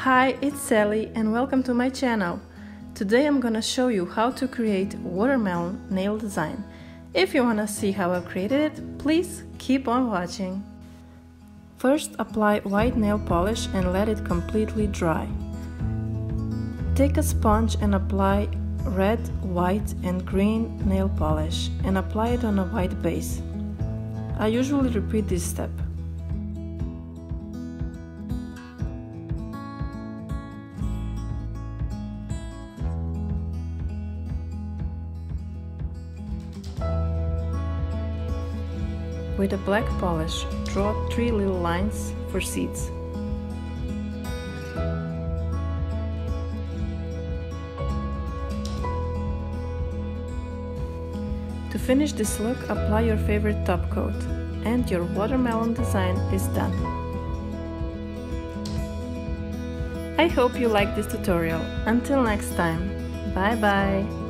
Hi, it's Sely and welcome to my channel. Today I'm gonna show you how to create watermelon nail design. If you wanna see how I created it, please keep on watching. First apply white nail polish and let it completely dry. Take a sponge and apply red, white and green nail polish and apply it on a white base. I usually repeat this step. With a black polish, draw three little lines for seeds. To finish this look, apply your favorite top coat and your watermelon design is done. I hope you liked this tutorial. Until next time, bye bye!